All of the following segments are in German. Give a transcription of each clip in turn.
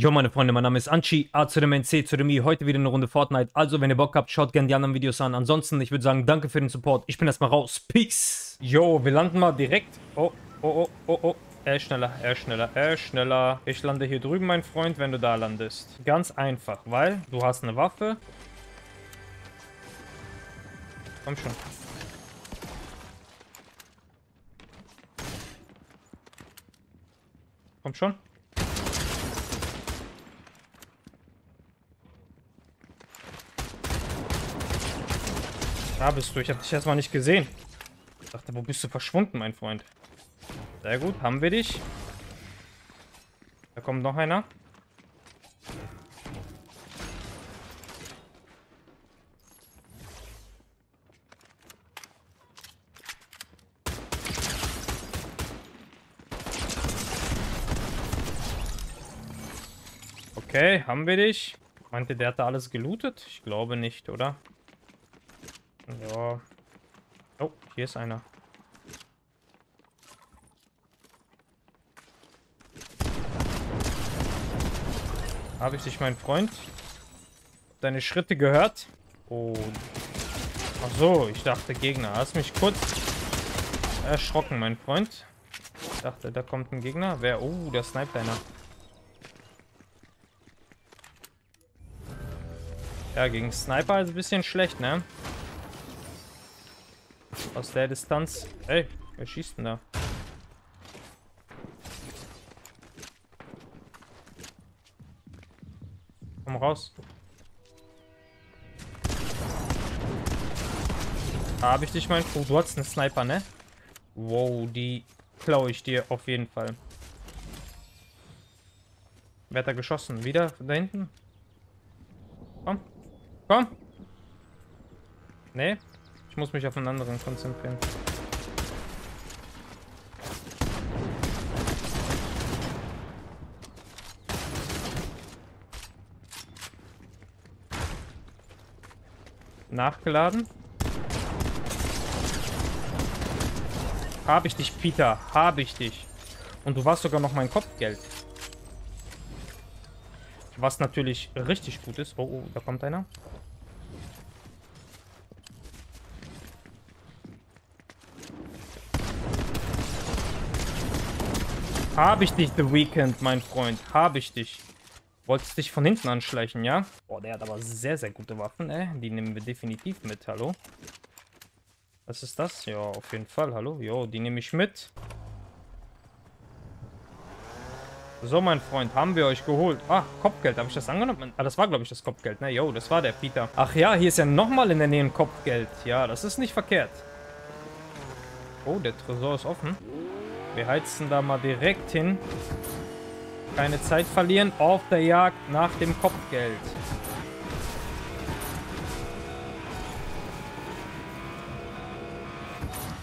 Jo, meine Freunde, mein Name ist Anchi, A zu dem NC, zu dem I, heute wieder eine Runde Fortnite. Also, wenn ihr Bock habt, schaut gerne die anderen Videos an. Ansonsten, ich würde sagen, danke für den Support. Ich bin erstmal raus. Peace. Jo, wir landen mal direkt. Oh, oh, oh, oh, oh. Er schneller, er schneller, er schneller. Ich lande hier drüben, mein Freund, wenn du da landest. Ganz einfach, weil du hast eine Waffe. Komm schon. Komm schon. Da bist du. Ich habe dich erstmal nicht gesehen. Ich dachte, wo bist du verschwunden, mein Freund? Sehr gut, haben wir dich. Da kommt noch einer. Okay, haben wir dich. Meinte, der hat da alles gelootet? Ich glaube nicht, oder? Ja. Oh, hier ist einer. Habe ich dich, mein Freund? Deine Schritte gehört? Oh. Ach so, ich dachte Gegner. Hast mich kurz erschrocken, mein Freund. Ich dachte, da kommt ein Gegner. Wer? Oh, da sniped einer. Ja, gegen Sniper ist ein bisschen schlecht, ne? Aus der Distanz. Ey, wer schießt denn da? Komm raus. Habe ich dich, mein... Oh, du hast einen Sniper, ne? Wow, die klaue ich dir auf jeden Fall. Wer hat da geschossen? Wieder da hinten? Komm. Komm. Nee. Muss mich auf einen anderen konzentrieren. Nachgeladen. Habe ich dich, Peter. Habe ich dich. Und du warst sogar noch mein Kopfgeld. Was natürlich richtig gut ist. Oh, oh, da kommt einer. Habe ich dich, The Weekend, mein Freund. Habe ich dich. Wolltest dich von hinten anschleichen, ja? Boah, der hat aber sehr, sehr gute Waffen, ey. Die nehmen wir definitiv mit, hallo? Was ist das? Ja, auf jeden Fall, hallo? Jo, die nehme ich mit. So, mein Freund, haben wir euch geholt. Ah, Kopfgeld, habe ich das angenommen? Ah, das war, glaube ich, das Kopfgeld, ne? Jo, das war der Peter. Ach ja, hier ist ja nochmal in der Nähe ein Kopfgeld. Ja, das ist nicht verkehrt. Oh, der Tresor ist offen. Wir heizen da mal direkt hin. Keine Zeit verlieren. Auf der Jagd nach dem Kopfgeld.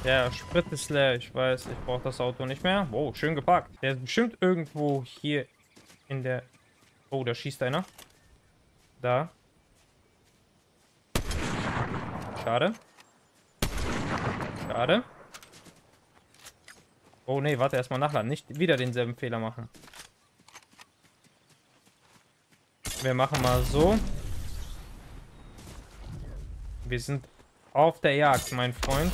Der Sprit ist leer. Ich weiß, ich brauche das Auto nicht mehr. Wow, schön geparkt. Der ist bestimmt irgendwo hier in der... Oh, da schießt einer. Da. Schade. Schade. Oh nee, warte, erstmal nachladen. Nicht wieder denselben Fehler machen. Wir machen mal so. Wir sind auf der Jagd, mein Freund.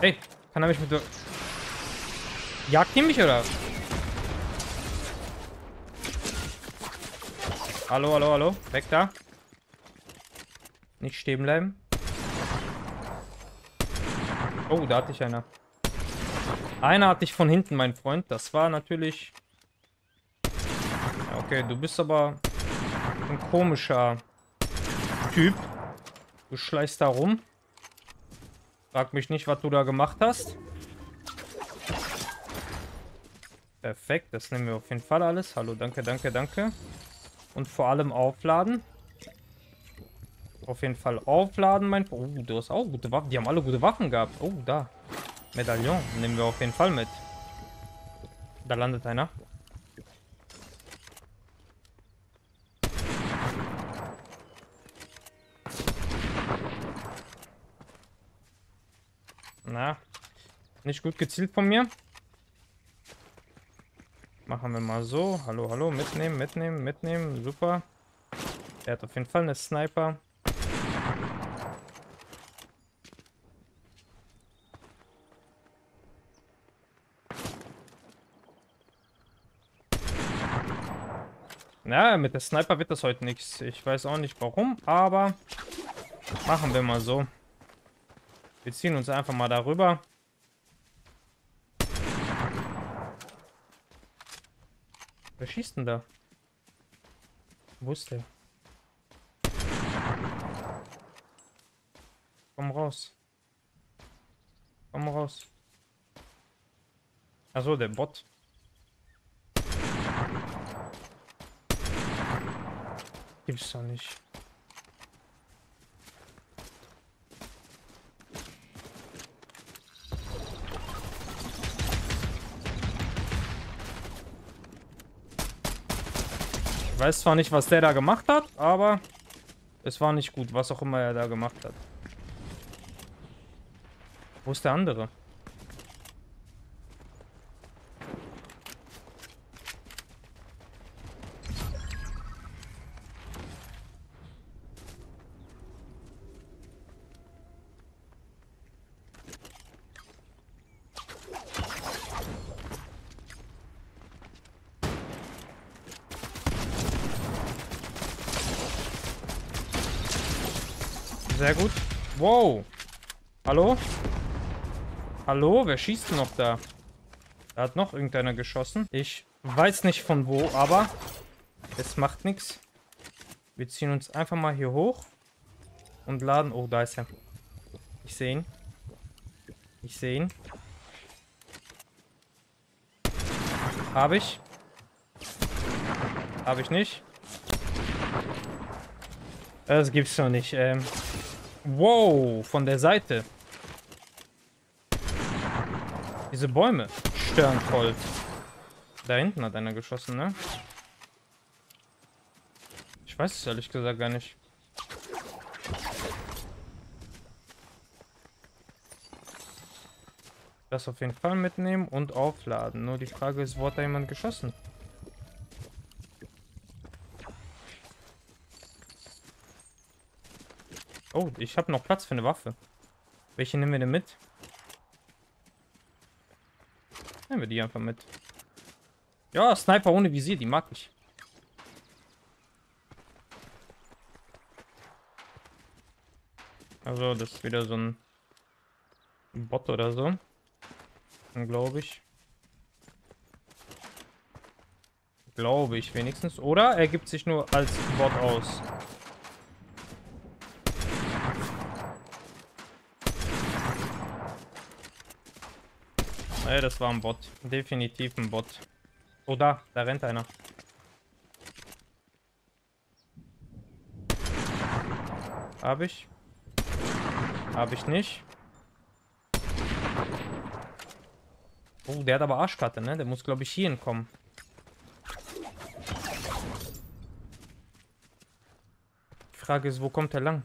Hey, kann er mich mit... Jagt ihn mich, oder? Hallo, hallo, hallo. Weg da. Nicht stehen bleiben. Oh, da hatte ich einer. Einer hatte ich von hinten, mein Freund. Das war natürlich... Okay, du bist aber ein komischer Typ. Du schleichst da rum. Frag mich nicht, was du da gemacht hast. Perfekt, das nehmen wir auf jeden Fall alles. Hallo, danke, danke, danke. Und vor allem aufladen. Auf jeden Fall aufladen, mein... Oh, du hast auch gute Waffen. Die haben alle gute Waffen gehabt. Oh, da. Medaillon. Nehmen wir auf jeden Fall mit. Da landet einer. Na, nicht gut gezielt von mir. Machen wir mal so. Hallo, hallo, mitnehmen, mitnehmen, mitnehmen. Super. Er hat auf jeden Fall eine Sniper. Ja, mit der Sniper wird das heute nichts. Ich weiß auch nicht warum, aber machen wir mal so. Wir ziehen uns einfach mal darüber. Wer schießt denn da? Wo ist der? Komm raus. Komm raus. Achso, der Bot. Gibt's doch nicht. Weiß zwar nicht, was der da gemacht hat, aber es war nicht gut, was auch immer er da gemacht hat. Wo ist der andere? Sehr gut. Wow. Hallo? Hallo? Wer schießt denn noch da? Da hat noch irgendeiner geschossen. Ich weiß nicht von wo, aber es macht nichts. Wir ziehen uns einfach mal hier hoch und laden. Oh, da ist er. Ich sehe ihn. Ich sehe ihn. Habe ich. Habe ich nicht. Das gibt's doch nicht. Ähm, Wow, von der Seite. Diese Bäume stören voll. Da hinten hat einer geschossen, ne? Ich weiß es ehrlich gesagt gar nicht. Das auf jeden Fall mitnehmen und aufladen. Nur die Frage ist, wo hat da jemand geschossen? Oh, ich habe noch Platz für eine Waffe. Welche nehmen wir denn mit? Nehmen wir die einfach mit. Ja, Sniper ohne Visier, die mag ich. Also, das ist wieder so ein Bot oder so. Glaube ich. Glaube ich wenigstens. Oder er gibt sich nur als Bot aus. Ey, das war ein Bot. Definitiv ein Bot. Oh, da. Da rennt einer. Hab ich. Hab ich nicht. Oh, der hat aber Arschkarte, ne? Der muss, glaube ich, hier hinkommen. Die Frage ist, wo kommt er lang?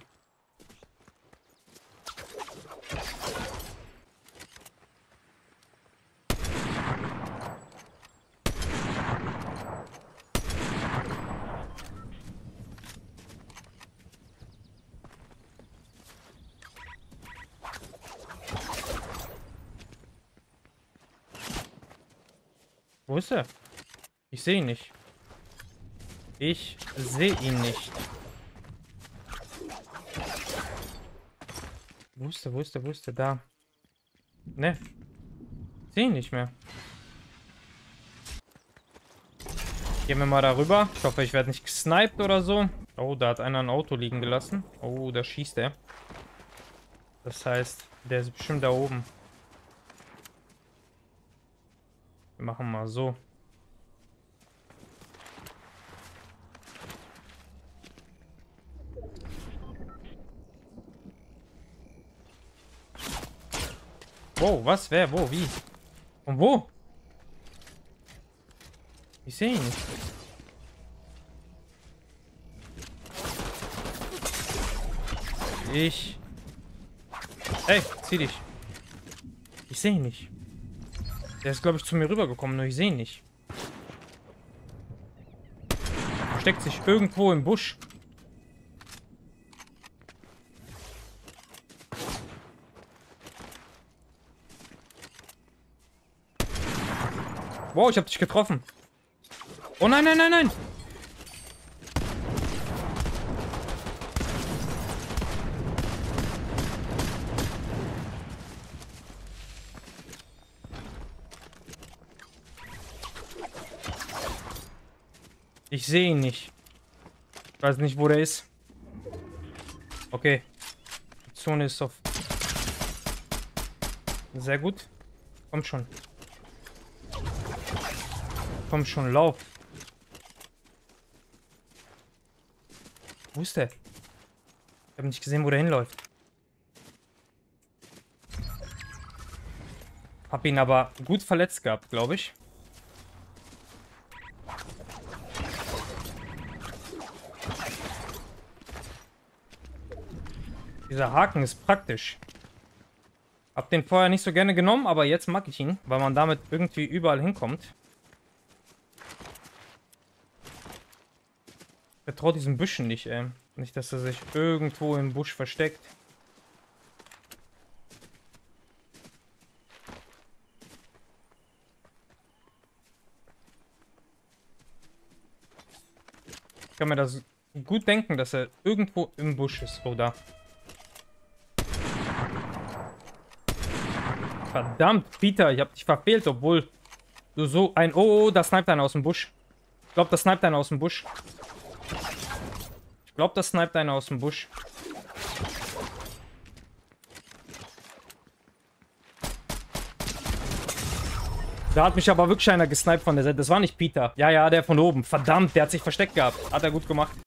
Wo ist er? Ich sehe ihn nicht. Ich sehe ihn nicht. Wo ist er? Wo ist er? Wo ist er? Da. Ne. Sehe ihn nicht mehr. Gehen wir mal darüber. Ich hoffe, ich werde nicht gesniped oder so. Oh, da hat einer ein Auto liegen gelassen. Oh, da schießt er. Das heißt, der ist bestimmt da oben. Wir machen mal so. Wo? Was? Wer? Wo? Wie? Und wo? Ich sehe ihn nicht. Ich. Ey, zieh dich. Ich sehe ihn nicht. Der ist, glaube ich, zu mir rübergekommen, nur ich sehe ihn nicht. Versteckt sich irgendwo im Busch. Wow, ich habe dich getroffen. Oh nein, nein, nein, nein. Ich sehe ihn nicht. Ich weiß nicht, wo der ist. Okay. Die Zone ist auf. Sehr gut. Komm schon. Komm schon, lauf. Wo ist der? Ich habe nicht gesehen, wo der hinläuft. Hab ihn aber gut verletzt gehabt, glaube ich. Dieser Haken ist praktisch. Hab den vorher nicht so gerne genommen, aber jetzt mag ich ihn, weil man damit irgendwie überall hinkommt. Vertraue diesen Büschen nicht, ey. Nicht, dass er sich irgendwo im Busch versteckt. Ich kann mir das gut denken, dass er irgendwo im Busch ist, oder? Verdammt, Peter, ich hab dich verfehlt, obwohl du so ein... Oh, oh, da sniped einer aus dem Busch. Ich glaube, da sniped einer aus dem Busch. Ich glaube, da sniped einer aus dem Busch. Da hat mich aber wirklich einer gesniped von der Seite. Das war nicht Peter. Ja, ja, der von oben. Verdammt, der hat sich versteckt gehabt. Hat er gut gemacht.